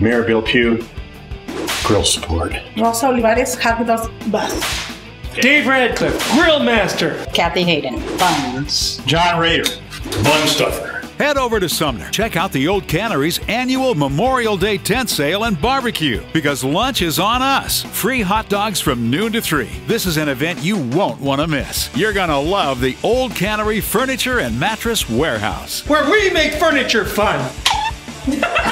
Mayor Bill Pugh, grill support. Rosa Olivares, happy dogs bus. Dave Radcliffe, Grill Master. Kathy Hayden, buns. John Rader, bun stuffer. Head over to Sumner. Check out the Old Cannery's annual Memorial Day tent sale and barbecue because lunch is on us. Free hot dogs from noon to 3. This is an event you won't want to miss. You're going to love the Old Cannery Furniture and Mattress Warehouse. Where we make furniture fun.